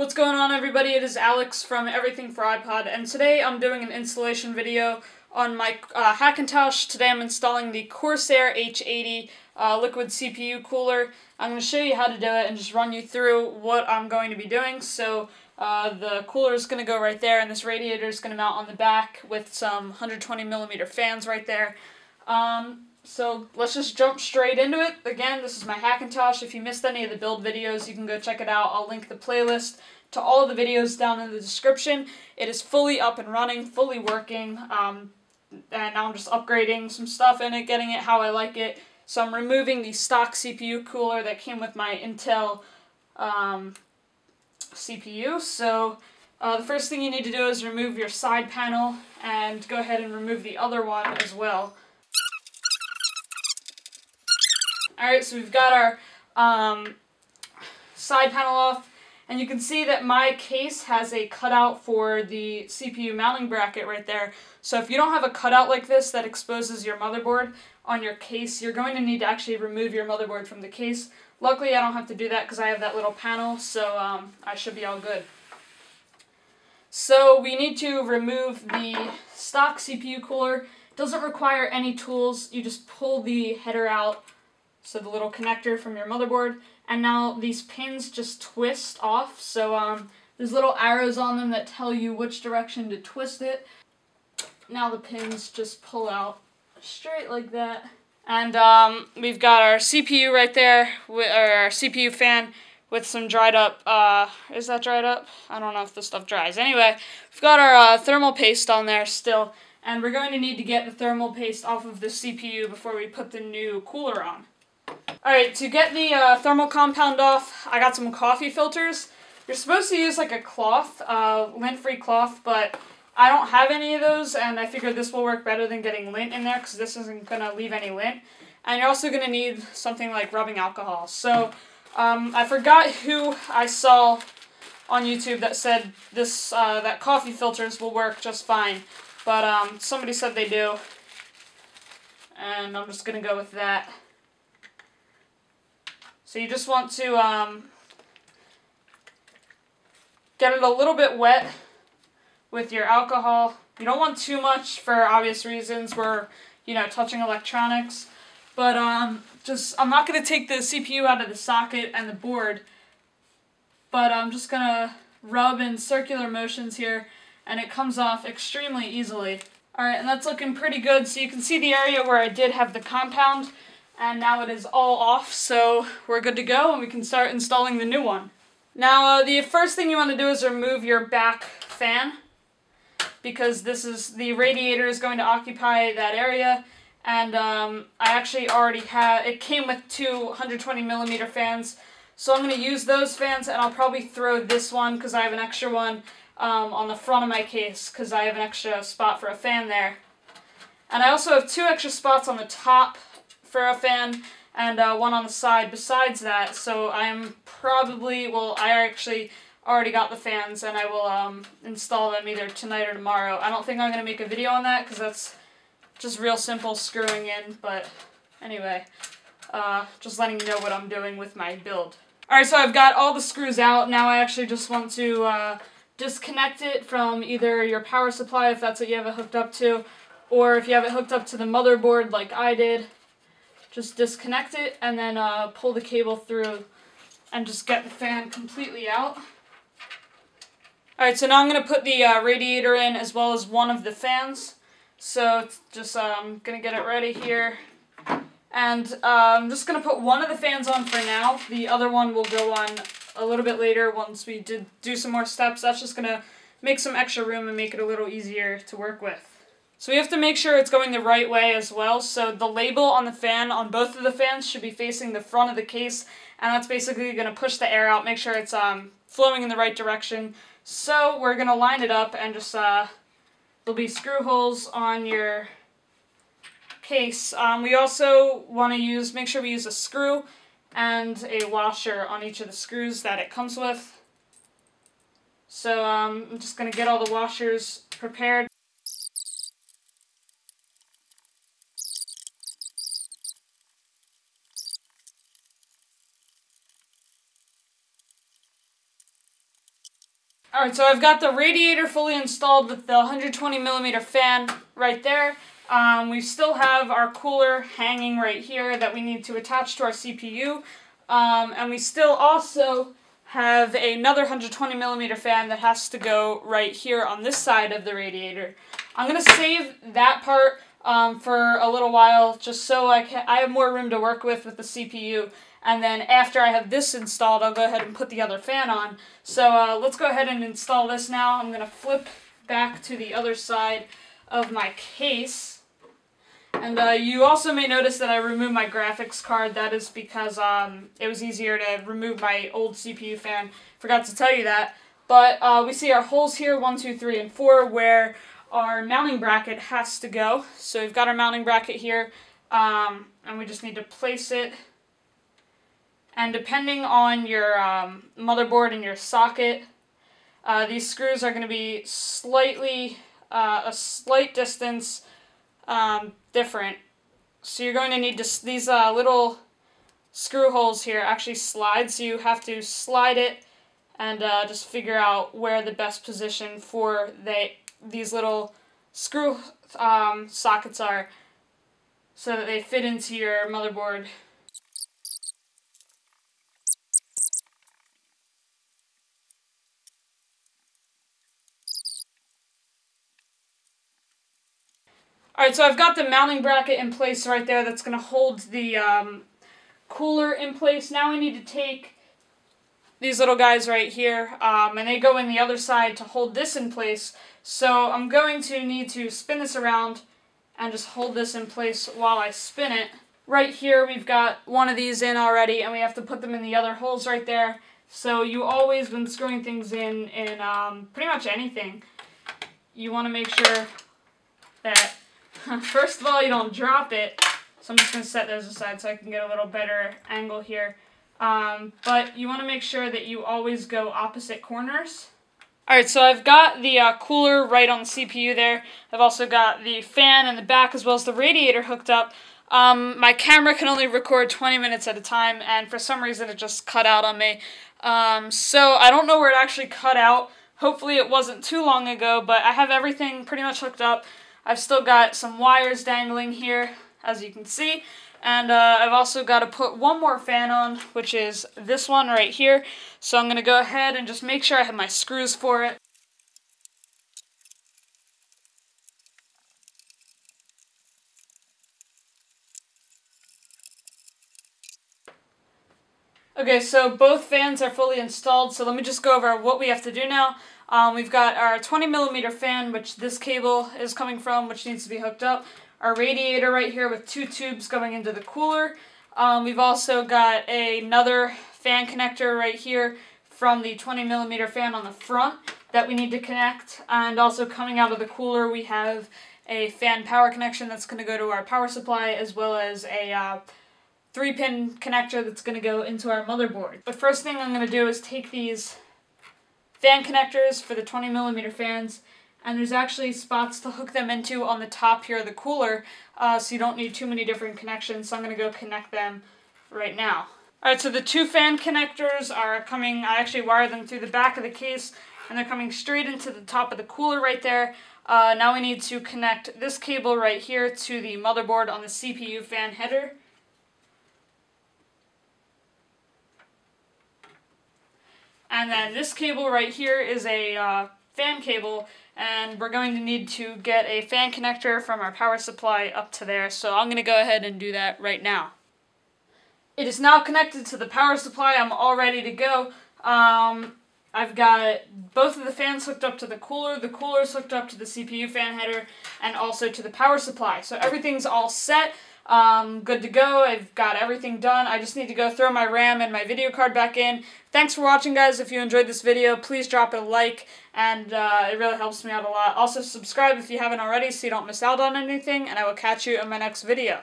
What's going on everybody? It is Alex from Everything for iPod and today I'm doing an installation video on my uh, Hackintosh. Today I'm installing the Corsair H80 uh, liquid CPU cooler. I'm going to show you how to do it and just run you through what I'm going to be doing. So uh, the cooler is going to go right there and this radiator is going to mount on the back with some 120 millimeter fans right there. Um, so let's just jump straight into it. Again, this is my Hackintosh. If you missed any of the build videos, you can go check it out. I'll link the playlist to all of the videos down in the description. It is fully up and running, fully working, um, and now I'm just upgrading some stuff in it, getting it how I like it. So I'm removing the stock CPU cooler that came with my Intel um, CPU. So uh, the first thing you need to do is remove your side panel and go ahead and remove the other one as well. Alright, so we've got our um, side panel off, and you can see that my case has a cutout for the CPU mounting bracket right there. So if you don't have a cutout like this that exposes your motherboard on your case, you're going to need to actually remove your motherboard from the case. Luckily, I don't have to do that because I have that little panel, so um, I should be all good. So we need to remove the stock CPU cooler. It doesn't require any tools. You just pull the header out so the little connector from your motherboard, and now these pins just twist off, so um, there's little arrows on them that tell you which direction to twist it. Now the pins just pull out straight like that. And um, we've got our CPU right there, with, our CPU fan with some dried up, uh, is that dried up? I don't know if this stuff dries. Anyway, we've got our uh, thermal paste on there still, and we're going to need to get the thermal paste off of the CPU before we put the new cooler on. Alright, to get the uh, thermal compound off, I got some coffee filters. You're supposed to use like a cloth, uh, lint-free cloth, but I don't have any of those, and I figured this will work better than getting lint in there, because this isn't going to leave any lint. And you're also going to need something like rubbing alcohol. So, um, I forgot who I saw on YouTube that said this uh, that coffee filters will work just fine. But um, somebody said they do. And I'm just going to go with that. So you just want to um, get it a little bit wet with your alcohol. You don't want too much for obvious reasons. We're, you know, touching electronics. But um, just, I'm not going to take the CPU out of the socket and the board. But I'm just going to rub in circular motions here. And it comes off extremely easily. Alright, and that's looking pretty good. So you can see the area where I did have the compound and now it is all off, so we're good to go and we can start installing the new one. Now, uh, the first thing you want to do is remove your back fan, because this is, the radiator is going to occupy that area, and um, I actually already have, it came with two 120 millimeter fans, so I'm going to use those fans, and I'll probably throw this one, because I have an extra one um, on the front of my case, because I have an extra spot for a fan there. And I also have two extra spots on the top for a fan and uh, one on the side besides that. So I'm probably, well, I actually already got the fans and I will um, install them either tonight or tomorrow. I don't think I'm going to make a video on that because that's just real simple screwing in, but anyway, uh, just letting you know what I'm doing with my build. Alright, so I've got all the screws out. Now I actually just want to uh, disconnect it from either your power supply, if that's what you have it hooked up to, or if you have it hooked up to the motherboard like I did, just disconnect it and then uh, pull the cable through and just get the fan completely out. Alright, so now I'm going to put the uh, radiator in as well as one of the fans. So just I'm um, going to get it ready here. And uh, I'm just going to put one of the fans on for now. The other one will go on a little bit later once we did do some more steps. That's just going to make some extra room and make it a little easier to work with. So we have to make sure it's going the right way as well. So the label on the fan, on both of the fans, should be facing the front of the case. And that's basically going to push the air out, make sure it's um, flowing in the right direction. So we're going to line it up and just, uh, there'll be screw holes on your case. Um, we also want to use, make sure we use a screw and a washer on each of the screws that it comes with. So um, I'm just going to get all the washers prepared. Alright, so I've got the radiator fully installed with the 120 millimeter fan right there. Um, we still have our cooler hanging right here that we need to attach to our CPU. Um, and we still also have another 120 millimeter fan that has to go right here on this side of the radiator. I'm going to save that part um, for a little while just so I, can, I have more room to work with with the CPU. And then after I have this installed, I'll go ahead and put the other fan on. So uh, let's go ahead and install this now. I'm going to flip back to the other side of my case. And uh, you also may notice that I removed my graphics card. That is because um, it was easier to remove my old CPU fan. Forgot to tell you that. But uh, we see our holes here, one, two, three, and 4, where our mounting bracket has to go. So we've got our mounting bracket here, um, and we just need to place it and depending on your um, motherboard and your socket, uh, these screws are going to be slightly, uh, a slight distance um, different. So you're going to need to, these uh, little screw holes here actually slide, so you have to slide it and uh, just figure out where the best position for they, these little screw um, sockets are so that they fit into your motherboard Alright, so I've got the mounting bracket in place right there that's going to hold the um, cooler in place. Now I need to take these little guys right here, um, and they go in the other side to hold this in place. So I'm going to need to spin this around and just hold this in place while I spin it. Right here we've got one of these in already, and we have to put them in the other holes right there. So you always, when screwing things in, in um, pretty much anything, you want to make sure that First of all, you don't drop it. So I'm just going to set those aside so I can get a little better angle here. Um, but you want to make sure that you always go opposite corners. Alright, so I've got the uh, cooler right on the CPU there. I've also got the fan in the back as well as the radiator hooked up. Um, my camera can only record 20 minutes at a time, and for some reason it just cut out on me. Um, so I don't know where it actually cut out. Hopefully it wasn't too long ago, but I have everything pretty much hooked up. I've still got some wires dangling here, as you can see. And uh, I've also got to put one more fan on, which is this one right here. So I'm going to go ahead and just make sure I have my screws for it. Okay, so both fans are fully installed, so let me just go over what we have to do now. Um, we've got our 20 millimeter fan, which this cable is coming from, which needs to be hooked up. Our radiator right here with two tubes going into the cooler. Um, we've also got another fan connector right here from the 20 millimeter fan on the front that we need to connect. And also coming out of the cooler, we have a fan power connection that's going to go to our power supply as well as a uh, three pin connector that's going to go into our motherboard. The first thing I'm going to do is take these fan connectors for the 20 millimeter fans and there's actually spots to hook them into on the top here of the cooler uh, so you don't need too many different connections so I'm going to go connect them right now. Alright, so the two fan connectors are coming, I actually wired them through the back of the case and they're coming straight into the top of the cooler right there. Uh, now we need to connect this cable right here to the motherboard on the CPU fan header. And then this cable right here is a uh, fan cable, and we're going to need to get a fan connector from our power supply up to there, so I'm going to go ahead and do that right now. It is now connected to the power supply, I'm all ready to go. Um, I've got both of the fans hooked up to the cooler, the cooler is hooked up to the CPU fan header, and also to the power supply. So everything's all set. Um, good to go. I've got everything done. I just need to go throw my RAM and my video card back in. Thanks for watching, guys. If you enjoyed this video, please drop a like, and uh, it really helps me out a lot. Also, subscribe if you haven't already so you don't miss out on anything, and I will catch you in my next video.